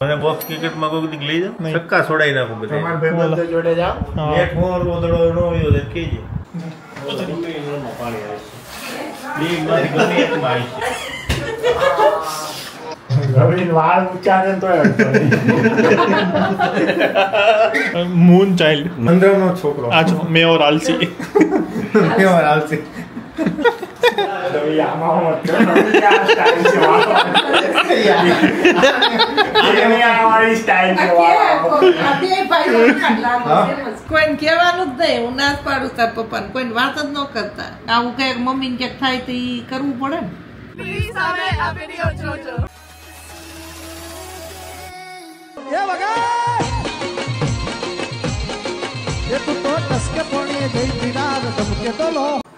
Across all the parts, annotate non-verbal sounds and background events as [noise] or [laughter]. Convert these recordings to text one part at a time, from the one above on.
મને બોક્સ ક્રિકેટમાં કોઈ દી લઈ જાઓ? નહીં. છક્કા છોડાઈ નાખું બધા. તમારા ભાઈબંધો જોડે જાઓ. હા. નેટ મોર ઓદળો ન હોય તો કહેજે. પાણી આવે છે લીગમાંથી ગમે એટલું આવી છે રવિન વાળ ઊંચા છે ને તોય અડતો નહીં. મૂન ચાઇલ્ડ મંદરનો છોકરો. આ જો મેં ઓર આલસી. કેવો આવશે રવિ આમાં [laughs] કોઈને કહેવાનું જ નહીં હું ના જ પાડું તાર પપ્પાને કોઈને વાત જ ન કરતા આવું કંઈક મમ્મીને ક્યાંક થાય તો ઈ કરવું પડે ને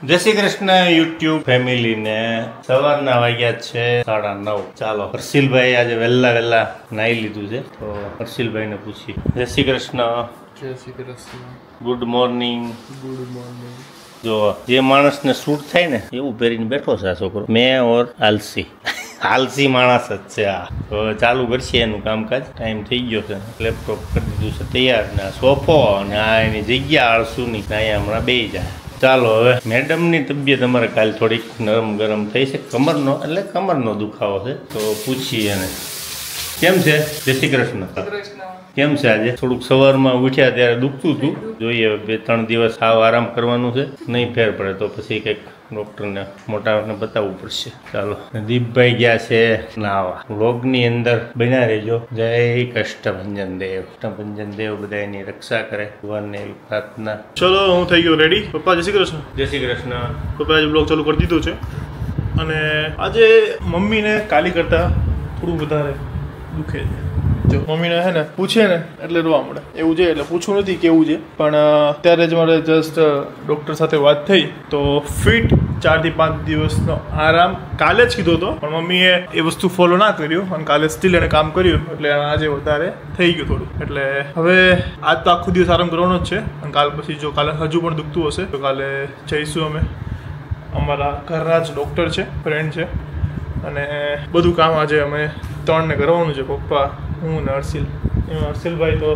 જય શ્રી કૃષ્ણ યુટ્યુબ ફેમિલીને. સવારના વાગ્યા છે સાડા નવ. ચાલો હર્ષિલભાઈ આજે વહેલા વહેલા નાહી લીધું છે. તો હર્ષિલભાઈને પૂછી જય શ્રી કૃષ્ણ. જય Shri Krishna. Good morning good morning જો જે માણસને સૂટ થાય ને એવું પહેરીને બેઠો છે આ છોકરો. મેં ઓર આલસી. આલસી માણસ જ છે આ. તો ચાલુ કરશે એનું કામકાજ. ટાઈમ થઈ ગયો છે. લેપટોપ કરી દીધું છે. તૈયાર ને આ સોફો અને આ એની જગ્યા આળસુની. ને અહીંયા હમણાં બે જાય. ચાલો હવે. મેડમની તબિયત અમારે કાલે થોડીક નરમ ગરમ થઈ છે. કમરનો એટલે કમરનો દુખાવો છે. તો પૂછીએ એને. કેમ છે? જય શ્રી કૃષ્ણ. કેમ છે આજે? થોડુંક સવારમાં ઉઠ્યા ત્યારે દુખતું હતું. જોઈએ બે ત્રણ દિવસ સાવ આરામ કરવાનું છે. નહીં ફેર પડે તો પછી કંઈક ડૉક્ટરને મોટાને બતાવવું પડશે. ચાલો. દીપભાઈ ગયા છે નાવા. વ્લોગની અંદર બન્યા રહેજો. જય કષ્ટભંજન દેવ. કષ્ટભંજન દેવ બધા એની રક્ષા કરે. ભગવાનને એવી પ્રાર્થના. ચલો હું થઈ ગયો રેડી પપ્પા જય શ્રી કૃષ્ણ. જય શ્રી કૃષ્ણ. પપ્પા આજે બ્લોગ ચાલુ કરી દીધું છે. અને આજે મમ્મીને કાલી કરતા થોડું વધારે દુખે છે. જો, મમ્મીને હે ને પૂછે ને એટલે રોવા મળે. એવું છે એટલે પૂછવું નથી કેવું છે. પણ અત્યારે ત્યારે જ મારે જસ્ટ ડૉક્ટર સાથે વાત થઈ તો ફિટ ચારથી પાંચ દિવસનો આરામ કાલે જ કીધો હતો. પણ મમ્મીએ એ વસ્તુ ફોલો ના કર્યું અને કાલે સ્ટીલ એને કામ કર્યું એટલે આજે વધારે થઈ ગયું થોડું. એટલે હવે આજ તો આખો દિવસ આરામ કરવાનો જ છે અને કાલ પછી જો કાલે હજુ પણ દુખતું હશે તો કાલે જઈશું અમે. અમારા ઘરના જ ડૉક્ટર છે ફ્રેન્ડ છે. અને બધું કામ આજે અમે ત્રણને કરવાનું છે પપ્પા હું ને હર્ષિલ. એમાં હર્ષિલભાઈ તો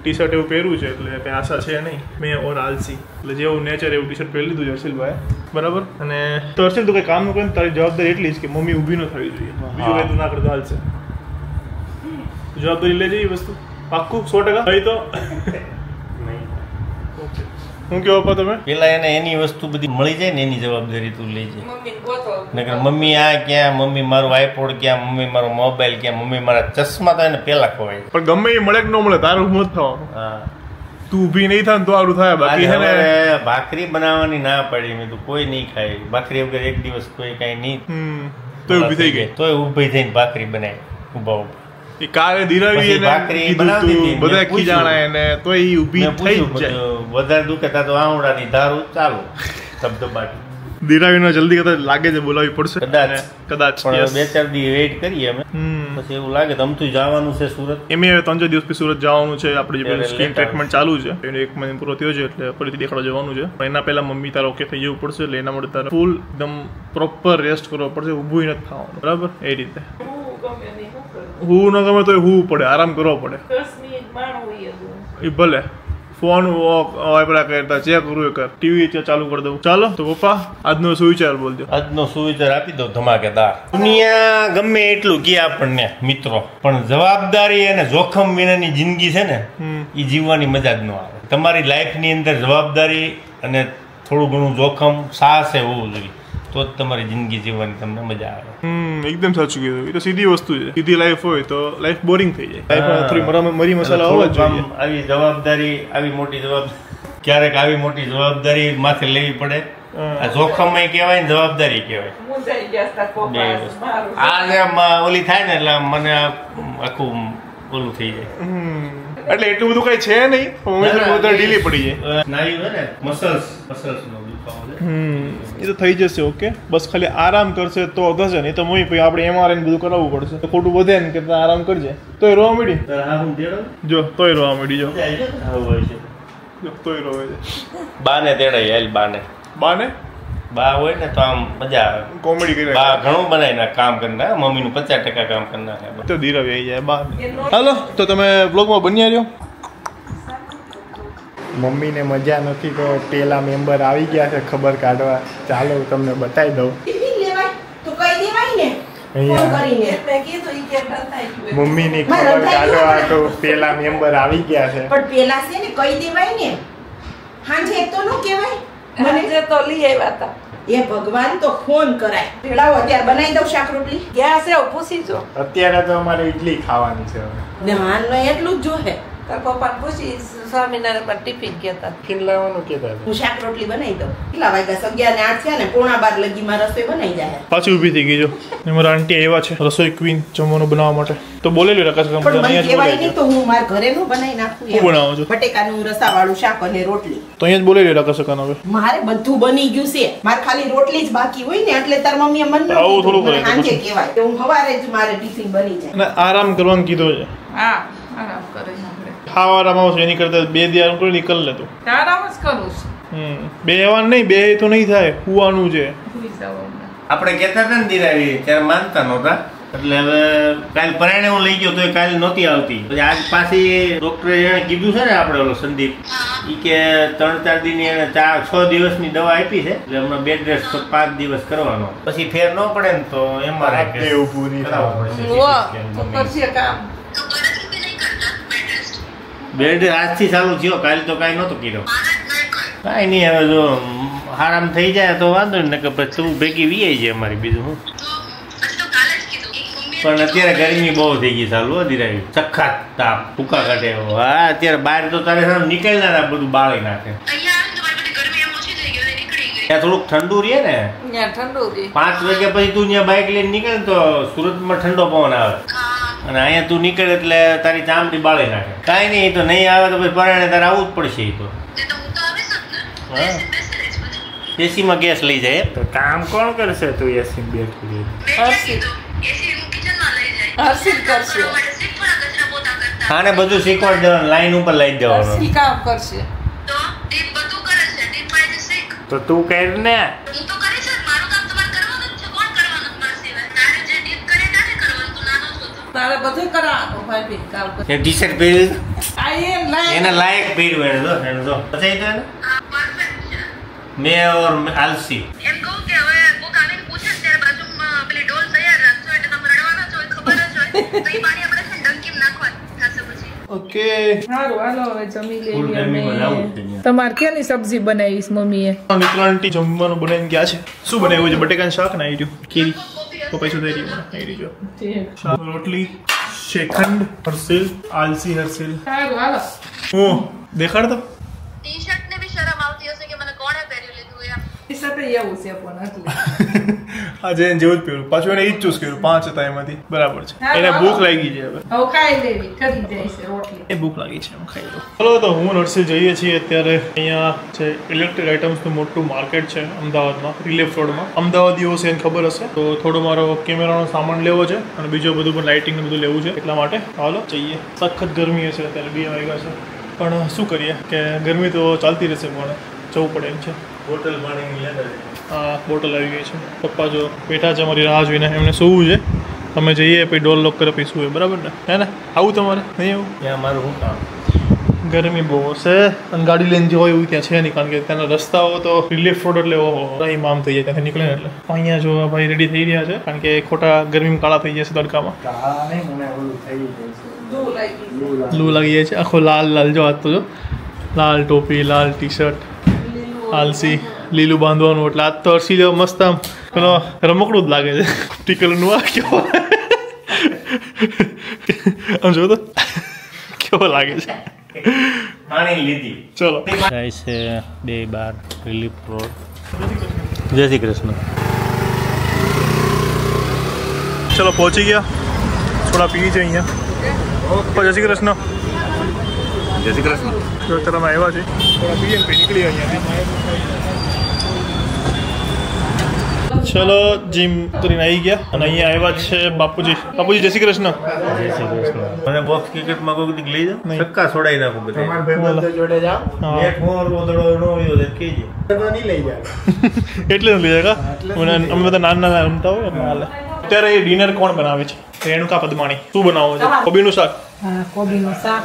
ટી શર્ટ એવું પહેર્યું છે એટલે કંઈ આશા છે નહીં. મેં ઓર આલસી. એટલે જેવું નેચર એવું ટી શર્ટ પહેરી લીધું છે હર્ષિલભાઈ બરાબર? અને તો હર્ષિલ તો કંઈ કામ ન કરે તારી જવાબદારી એટલી જ કે મમ્મી ઊભી ન થવી જોઈએ. બીજું કંઈ તું ના કરતો હાલશે. જવાબદારી લેજે એ વસ્તુ. પાક્કું? સો ટકા? તો? હું કેવો પા તમે? પેલા એને એની વસ્તુ બધી મળી જાય ને એની જવાબદારી તું લેજે જાય ગોતો. નકર મમ્મી આ ક્યાં મમ્મી મારું આઈપોડ ક્યાં મમ્મી મારો મોબાઈલ ક્યાં મમ્મી મારા ચશ્મા તો એને પેલા ખોવાય. પણ ગમે એ મળે કે ન મળે તારું મત થવાનું. હા. તું ઊભી નહીં થાય ને તો આરું થાય. બાકી હે ને ભાખરી બનાવવાની ના પડી મેં તો કોઈ નહીં ખાય. ભાખરી વગર એક દિવસ કોઈ કઈ નહીં. હમ. તો ઊભી થઈ ગઈ. તો ઊભી થઈને ભાખરી બનાવી ઊભા ઊભા એ કાલે ધીરાવી પછી એને કીધું બધા કી ખીજાણા એને તો એ ઊભી થઈ જાય. વધારે દુખતા તો આંવડાની ધારું ચાલો શબ્દ બાટી દિરાવીનો જલ્દી કદાચ લાગે છે બોલાવી પડશે. કદાચ. કદાચ બે ચાર દી વેઇટ કરીએ અમે. પછી એવું લાગે તો અમથું જવાનું છે સુરત. એમ હવે ત્રણ ચાર દિવસ પછી સુરત જવાનું છે આપણે જે સ્કિન ટ્રીટમેન્ટ ચાલુ છે. એનો એક મહિનો પૂરો થયો છે એટલે ફરીથી દેખાડો જવાનું છે. પણ એના પહેલા મમ્મી તારે ઓકે થઈ જવું પડશે એટલે એના માટે તારે ફૂલ એકદમ પ્રોપર રેસ્ટ કરવો પડશે ઊભું નથી થવાનું બરાબર? એ રીતે. હું ન ગમે તો હું પડે આરામ કરવો પડે. એ ભલે. ફોન વાપરા કરતા ચેક કરવું કર. ટીવી ચાલુ કરી દઉં. ચાલો તો પપ્પા આજનો સુવિચાર બોલજો આજનો સુવિચાર આપી દો ધમાકેદાર દુનિયા ગમે એટલું કે આપણને મિત્રો. પણ જવાબદારી અને જોખમ વિનાની જિંદગી છે ને હમ. એ જીવવાની મજા જ ન આવે. તમારી લાઈફની અંદર જવાબદારી અને થોડું ઘણું જોખમ સાહસે હોવું જોઈએ. તો જ તમારી જિંદગી જીવવાની તમને મજા આવે. હમ એકદમ સાચું કીધું. એ તો સીધી વસ્તુ છે. સીધી લાઈફ હોય તો લાઈફ બોરિંગ થઈ જાય. લાઈફમાં થોડી મરી મસાલા હોવા જોઈએ. આવી જવાબદારી આવી મોટી જવાબદારી ક્યારેક આવી મોટી જવાબદારી માથે લેવી પડે. આ જોખમ કહેવાય ને જવાબદારી કહેવાય. મારું. આ જે આમ ઓલી થાય ને એટલે આમ મને આ આખું ઓલું થઈ જાય. હમ. એટલે એટલું બધું કઈ છે નહીં ઢીલી પડી જાય. સ્નાયુ ને મસલ્સ મસલ્સ નો. હમ. એ તો થઈ જશે ઓકે બસ ખાલી આરામ કરશે તો થશે નહીં તો મમ્મી પછી આપણે એમઆરઆઈ બધું કરાવવું પડશે. તો ખોટું વધે ને કે આરામ કરજે. તોય રોવા મળી જો તોય રોવા મળી જો. જાય છે હોય છે. જો, તોય રોવે છે બાને તેડાઈ હાલ બાને. બાને? બા હોય ને તો આમ મજા આવે. કોમેડી કરી બા ઘણું બનાવી નાખે કામ કરી નાખે. મમ્મીનું પચાસ ટકા કામ કરી નાખે. તો ધીરવ આવી જાય બા હાલો તો તમે બ્લોગમાં બન્યા રહ્યો? મમ્મીને મજા નથી તો પેલા મેમ્બર આવી ગયા છે ખબર કાઢવા. ચાલો તમને બતાવી દઉં. ટિફિન લેવાય? તો કહી દેવાય ને? અહીંયા. ફોન કરીને. મેં કીધું ઈ કે રંધાઈ ગયું. મમ્મીની મારે ખબર કાઢવા તો પેલા મેમ્બર આવી ગયા છે. પણ પેલા છે ને કહી દેવાય ને? હાંજે તો નો કહેવાય. મને? તો લઈ આવ્યા હતા એ ભગવાન તો ફોન કરાય. લાવો અત્યારે બનાવી દઉં શાક રોટલી? ગેસ છે પૂછી જો અત્યારે તો અમારે ઇડલી ખાવાની છે હવે. ને હાલ એટલું જ જોહે. તાર પપ્પા પૂછી સ્વામિનારાયણ ટિફિન કહેતા. ટિફિન લાવવાનું કહેતા હું શાક રોટલી બનાવી દઉં. કેટલા વાગ્યા? અગિયાર ને આઠ થયા ને પોણા બાર લગીમાં રસોઈ બનાવી જાય. પાછી ઊભી થઈ ગઈ જો. મારા આંટી આવ્યા છે રસોઈ ક્વીન જમવાનું બનાવવા માટે. તો બોલેલું રકાશ પણ મને કહેવાય નહીં તો હું મારા ઘરે નું બનાવી નાખું. બનાવો છો? બટેકાનું રસાવાળું શાક અને રોટલી. તો અહીંયા જ બોલેલી રકાશ હવે. મારે બધું બની ગયું છે. મારે ખાલી રોટલી જ બાકી હોય ને એટલે તાર મમ્મીએ મન આવું થોડું કરે સાંજે કહેવાય કે હું સવારે જ મારે ટિફિન બની જાય. અને આરામ કરવાનું કીધો છે. હા આરામ કરે છે આપણે ખાવા આવશે એની કરતા બે દિવાર કોઈ નીકળ લેતો. આરામ જ કરું હમ. બે વાર નહીં બે તો નહીં થાય હુવાનું છે. આપણે કહેતા હતા ને દિરાવી ત્યારે માનતા નહોતા. એટલે હવે કાલ પરાણે હું લઈ ગયો તો કાલ નહોતી આવતી. પછી આજ પાછી ડોક્ટરે એને કીધું છે ને આપણે ઓલો સંદીપ ઈ કે ત્રણ ચાર દિનની એને ચાર છ દિવસની દવા આપી છે. એટલે હમણાં બેડ રેસ્ટ પાંચ દિવસ કરવાનો. પછી ફેર ન પડે ને તો એમાં રાખે. નહીં થવાનું. વાહ, કામ. બેડ આજથી ચાલુ થયો કાલે તો કાંઈ નહોતો કર્યો. કાંઈ નહીં હવે જો આરામ થઈ જાય તો વાંધો નહીં કે પછી તું ભેગી વીઆઈ જાય અમારી બીજું હું પણ અત્યારે ગરમી બહુ થઈ ગઈ ચાલુ ધીરાવી સખત તાપ ટૂંકા કાઢે. હા અત્યારે બહાર તો તારે સામે નીકળી ના બધું બાળી નાખે. ત્યાં થોડુંક ઠંડુ રહે ને. ઠંડુ પાંચ વાગ્યા પછી તું ત્યાં બાઇક લઈને નીકળે તો સુરતમાં ઠંડો પવન આવે. અને અહીંયા તું નીકળે એટલે તારી ચામડી બાળી નાખે. કાંઈ નહીં તો નહીં આવે તો પછી પરાણે તારે આવવું જ પડશે એ તો. હા. એસીમાં ગેસ લઈ જાય તો કામ કોણ કરશે તું એસી બેઠી હર્ષિત. કરશે. આને બધું શીખવાડ દેવાનું લાઈન ઉપર લઈ જ દેવાનું કામ કરશે. તો તું કર ને. તારે બધું કરવાનું ભાઈ ભી એ ટી શર્ટ પહેર્યું આ લાય એને લાયક પહેર્યું એને જો એને જો. પછી તો એને. મે ઓર આલસી. એમ કહું કે હવે કોક આવીને પૂછે ત્યારે બાજુમાં પેલી ડોલ તૈયાર રાખજો એટલે તમે રડવાના છો એ ખબર જ હોય. તો એ પાણી આપણે છે ને ડંકીમાં નાખવાની. થશે પછી. ઓકે. સારું હાલો હવે જમી અમે. તમારે ક્યાંની સબ્જી બનાવીશ મમ્મીએ? નિકલ આંટી જમવાનું બનાવીને ગયા છે. શું બનાવ્યું છે? બટેકાનું શાક ને રહ્યું કેરી પપ્પાઈ સુધારી મને આવી રહી રોટલી શ્રીખંડ હર્ષિલ આલસી હર્ષિલ. હું દેખાડ તો ટી શર્ટ ને બી શરમ આવતી હશે કે મને કોણે પહેરી લીધું એ સાથે એવું છે પણ એટલે. [laughs] આજે જેન જેવું જ પહેર્યું. પાછું એને ઈ જ ચૂઝ કર્યું. પાંચ હતા એમાંથી. બરાબર છે. એને ભૂખ લાગી છે હવે. હવે ખાઈ લેવી. કરી જાય છે રોટલી. એ ભૂખ લાગી છે હું ખાઈ લઉં ચલો તો હું નરસિંહ જઈએ છીએ અત્યારે અહીંયા છે ઇલેક્ટ્રિક આઇટમ્સનું મોટું માર્કેટ છે અમદાવાદમાં રિલીફ રોડમાં અમદાવાદીઓ છે એને ખબર હશે. તો થોડો મારો કેમેરાનો સામાન લેવો છે અને બીજું બધું પણ લાઇટિંગ બધું લેવું છે. એટલા માટે ચાલો જઈએ. સખત ગરમી હશે અત્યારે બે વાગ્યા છે. પણ શું કરીએ? કે ગરમી તો ચાલતી રહેશે પણ જવું પડે એમ છે. બોટલ પાણીની લેતા આ બોટલ આવી ગઈ છે. પપ્પા જો બેઠા છે અમારી રાહ જોઈને એમને સૂવું છે. તમે જઈએ પછી ડોલ લોક કરે પછી સુવે બરાબર ને? હે ને? આવું તમારે? નહીં આવું? ત્યાં મારું શું કામ? ગરમી બહુ હશે. અને ગાડી લઈને હોય એવું ત્યાં છે નહીં કારણ કે ત્યાંના રસ્તાઓ તો રિલીફ રોડ એટલે ઓહો રાઈ મામ થઈ જાય ત્યાંથી નીકળે એટલે. અહીંયા જો ભાઈ રેડી થઈ રહ્યા છે કારણ કે ખોટા ગરમીમાં કાળા થઈ જશે તડકામાં. કાળા નહીં મને ઓલું થઈ ગયું છે. દૂર લાગી લૂ લાગી જાય છે. આખો લાલ લાલ જો આ તો જો. લાલ ટોપી લાલ ટી શર્ટ આલસી લીલું બાંધવાનું એટલે આજ તો અરસી જેવો મસ્ત આમ રમકડું જ લાગે છે. ટીકલનું આ કેવો આમ જો તો કેવો લાગે છે? લીધી. ચલો. જાય છે બે બાર રિલીફ રોડ. જય શ્રી કૃષ્ણ. ચલો પહોંચી ગયા. થોડા પી છે અહીંયા. જય શ્રી કૃષ્ણ. જય શ્રી કૃષ્ણ. જો આવ્યા છે. થોડા પીએ નીકળી અહીંયાથી. ચલો જીમ કરીને આવી ગયા અને અહીંયા આવ્યા છે બાપુજી. બાપુજી જય શ્રી કૃષ્ણ. જય શ્રી કૃષ્ણ. મને બોક્સ ક્રિકેટમાં કોઈક લઈ જાઓ. નહીં. છક્કા છોડાઈ નાખું બધે. તમારા ભાઈબંધો જોડે જાઓ. એક મોર ઓદળો નો હોય તો કેજે તો નહીં લઈ જાય. [laughs] એટલે લઈ કા? મને અમે બધા નાના નાના રમતા હોય એટલે અત્યારે એ ડિનર કોણ બનાવે છે? રેણુકા પદમાણી. શું બનાવો છે? કોબીનું શાક. કોબીનું શાક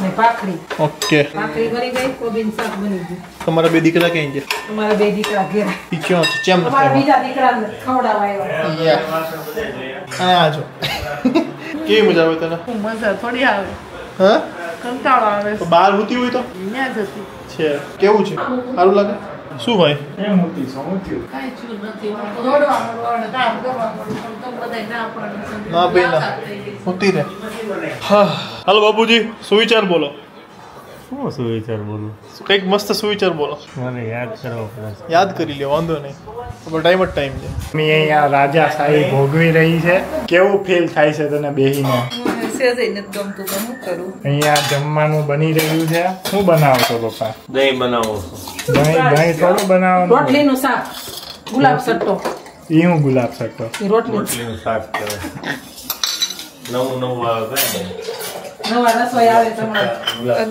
ને ભાખરી. ઓકે. ભાખરી બની ગઈ કોબીનું શાક બની ગયું. તમારા બે દીકરા ક્યાં ગયા? તમારા બે દીકરા ઘેર. ઈ ચેમ નથી બીજા દીકરાને ખવડાવવા આવ્યા આ જો. કેવી મજા આવે તને? મજા થોડી આવે. હા? કંટાળો આવે. બહાર હોતી હોય તો? ત્યાં જતી. છે. કેવું છે? સારું લાગે? શું ભાઈ એમ મૂકી શું થયું કાંઈ થયું નથી. દોડવા મળવાનું કામ કરવા તો બધાય ના પાડે. ના ભાઈ ના હોતી રે. હા. હાલો બાપુજી સુવિચાર બોલો. શું સુવિચાર બોલો? કંઈક મસ્ત સુવિચાર બોલો. મને યાદ કરવો પડે. યાદ કરી લે વાંધો નહીં. પણ ટાઈમ જ ટાઈમ છે. મેં અહીંયા રાજા સાહી ભોગવી રહી છે. કેવું ફીલ થાય છે તને બેહીને? નથી ગમતું કરું. અહીંયા જમવાનું બની રહ્યું છે. શું બનાવો છો પપ્પા? દહીં બનાવો દહીં દહીં થોડું બનાવવાનું રોટલીનું શાક. ગુલાબ સટ્ટો. એ હું ગુલાબ સટ્ટો? રોટલી. રોટલીનું શાક કરે નવું નવું આવે નવા રસોઈ આવે તમારે.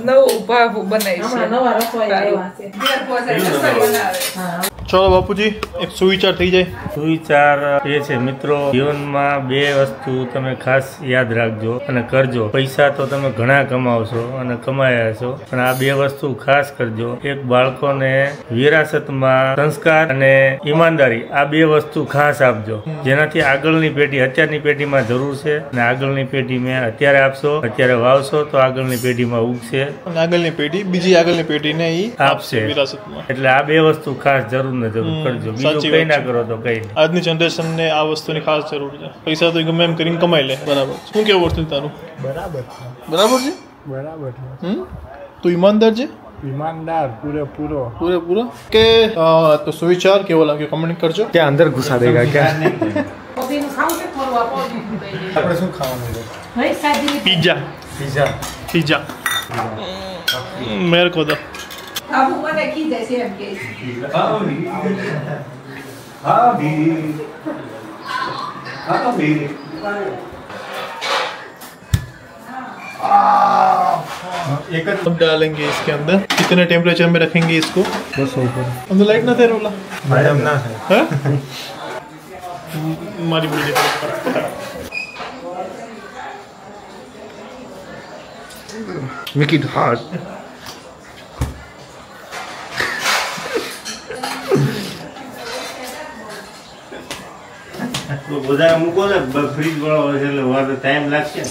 નવું ભાવ બનાવી નવા રસોઈ આવ્યા છે. ઘેર પહોંચે રસોઈ. બનાવે. હા ચલો બાપુજી એક સુવિચાર થઈ જાય. સુવિચાર એ છે મિત્રો જીવનમાં બે વસ્તુ તમે ખાસ યાદ રાખજો અને કરજો. પૈસા તો તમે ઘણા કમાવશો અને કમાયા છો પણ આ બે વસ્તુ ખાસ કરજો. એક બાળકોને વિરાસતમાં સંસ્કાર અને ઈમાનદારી આ બે વસ્તુ ખાસ આપજો. જેનાથી આગળની પેઢી અત્યારની પેઢીમાં જરૂર છે અને આગળની પેઢી મેં અત્યારે આપશો અત્યારે વાવશો તો આગળની પેઢીમાં ઉગશે. આગળની પેઢી બીજી આગળની પેઢીને આપશે. વિરાસતમાં. એટલે આ બે વસ્તુ ખાસ જરૂર તમને જરૂર કરજો. બીજું કંઈ ના કરો તો કંઈ. આજની જનરેશનને આ વસ્તુની ખાસ જરૂર છે. પૈસા તો ગમે એમ કરીને કમાઈ લે. બરાબર. શું કેવું વર્તન તારું? બરાબર બરાબર છે? બરાબર હમ? તું ઈમાનદાર છે? ઈમાનદાર પૂરેપૂરો. પૂરેપૂરો? કે તો સુવિચાર કેવો લાગ્યો? કમેન્ટ કરજો. કે અંદર ઘુસા દેગા કે આપણે શું ખાવાનું પીઝા પીઝા પીઝા મેર કોદા अब हुआ रखी जैसे हम के हाँ। एक अब डालेंगे इसके अंदर। कितने टेम्परेचर में रखेंगे इसको? बस ऊपर। अंदर लाइट तो ना थे रोला। मैडम ना है। हमारी वीडियो मेक इट हार्ड વધારે મૂકો ને ફ્રીજ વાળો હોય છે એટલે વાર ટાઈમ લાગશે.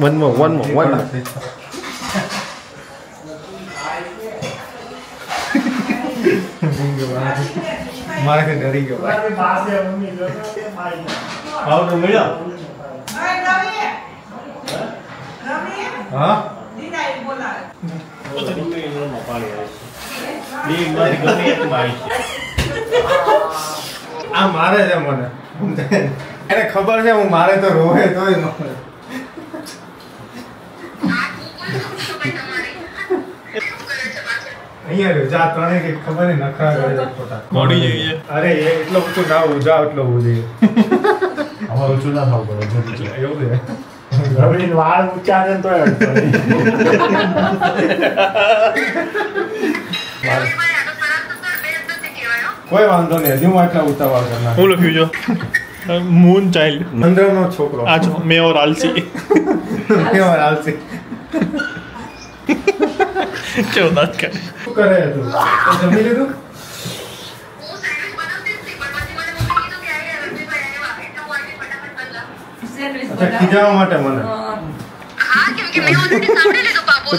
ને one one one one more કે ડરી ગયો. ભાવ તો મળ્યો. હા? બોલા પાણી આવે છે. બેગમાંથી ગમે એટલું આવી છે. આ મારે છે મને. એને ખબર છે હું મારે તો રોવે તોય મારે અહીંયા રહ્યો જા ત્રણે કઈ ખબર નહીં નખરા કરે છે ખોટા મોડી જઈએ. અરે એ એટલો ઊંચો ના ઉજા એટલો હોવું જોઈએ. અમારું ઊંચું ના થવું પડે એવું છે. રવિન વાળ ઊંચા છે તો [laughs] [laughs] [laughs] કોઈ વાંધો નહીં હજી હું આટલા ઉતાવળ કરના હું લખ્યું છે મૂન ચાઇલ્ડ. મંદરનો છોકરો. આ છો મેં ઓર આલસી. મેં ઓર આલસી. કેવો દાંત કરે. શું કરે તું? જમી લીધું. ખીજાવા માટે મને.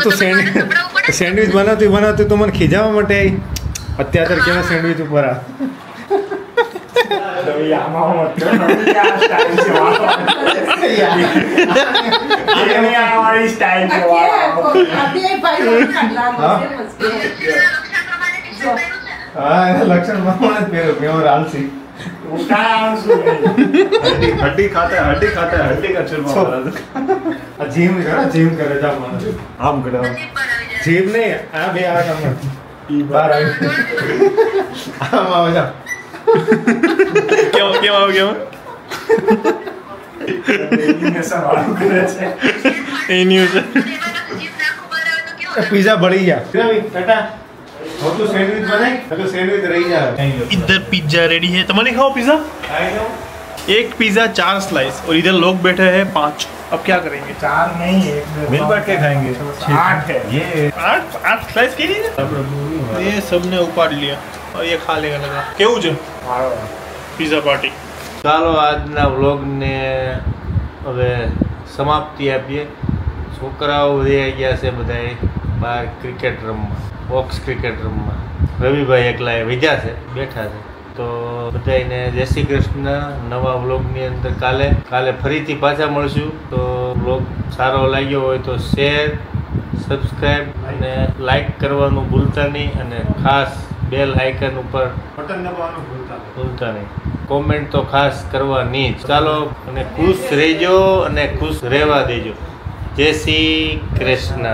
તું સેન્ડવિચ સેન્ડવિચ બનાવતી બનાવતી તો મને ખીજાવા માટે આવી અત્યારે કેવા સેન્ડવિચ ઉપર આ આ કે આ બે ભાઈઓ ખાટ લાગો છે એમ જ કે. હા એને લક્ષણ પ્રમાણે જ પહેર્યો પ્યોર આલસી हड्डी खाता है हड्डी खाता है हड्डी का चूरमा बना दो આ જીમ કરે જીમ કરે જા મને आम कड़ा જીમ નહીં આ બે Para. Vamos allá. ¿Qué hago? ¿Qué hago? ¿Qué hago? Pizza बड़ी जा तो सैंडविच तो सैंडविच रही जा इधर पिज्जा रेडी है तो तुमने खाओ पिज्जा एक पिज्जा चार स्लाइस और इधर लोग बैठे हैं पाँच अब क्या करेंगे? चार नहीं एक मिल बांट के खाएंगे। आठ है। ये आठ आठ स्लाइस के लिए ये सबने ઉપાડ लिया। और ये खा लेगा लगा। કેવું છે પીઝા પાર્ટી ચાલો આજના વ્લોગને હવે સમાપ્તિ આપીએ. છોકરાઓ વધી ગયા છે બધાએ બહાર ક્રિકેટ રમવા બોક્સ ક્રિકેટ રમવા. રવિભાઈ એકલા વિજા છે બેઠા છે. તો બધાને જય શ્રી કૃષ્ણ. નવા વ્લોગની અંદર કાલે કાલે ફરીથી પાછા મળશું. તો વ્લોગ સારો લાગ્યો હોય તો શેર સબસ્ક્રાઈબ અને લાઈક કરવાનું ભૂલતા નહીં અને ખાસ બેલ આઇકન ઉપર બટન દબાવવાનું ભૂલતા નહીં. ભૂલતા નહીં. કોમેન્ટ તો ખાસ કરવાની જ. ચાલો અને ખુશ રહેજો અને ખુશ રહેવા દેજો. જય શ્રી કૃષ્ણ.